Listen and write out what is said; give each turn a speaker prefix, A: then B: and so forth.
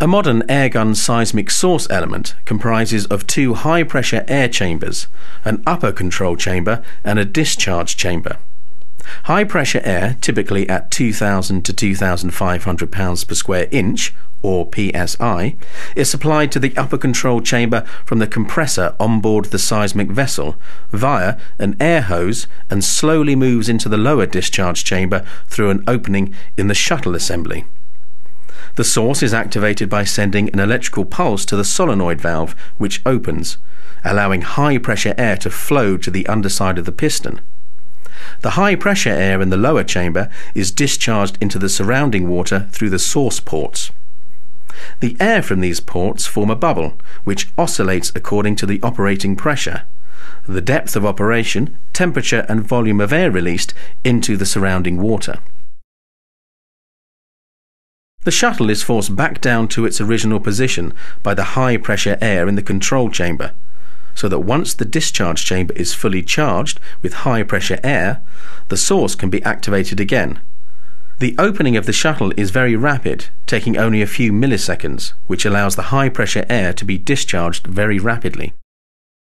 A: A modern airgun seismic source element comprises of two high-pressure air chambers, an upper control chamber and a discharge chamber. High pressure air, typically at 2,000 to 2,500 pounds per square inch, or PSI, is supplied to the upper control chamber from the compressor on board the seismic vessel via an air hose and slowly moves into the lower discharge chamber through an opening in the shuttle assembly. The source is activated by sending an electrical pulse to the solenoid valve, which opens, allowing high pressure air to flow to the underside of the piston. The high pressure air in the lower chamber is discharged into the surrounding water through the source ports. The air from these ports form a bubble, which oscillates according to the operating pressure, the depth of operation, temperature and volume of air released into the surrounding water. The shuttle is forced back down to its original position by the high pressure air in the control chamber, so that once the discharge chamber is fully charged with high pressure air, the source can be activated again. The opening of the shuttle is very rapid, taking only a few milliseconds, which allows the high pressure air to be discharged very rapidly.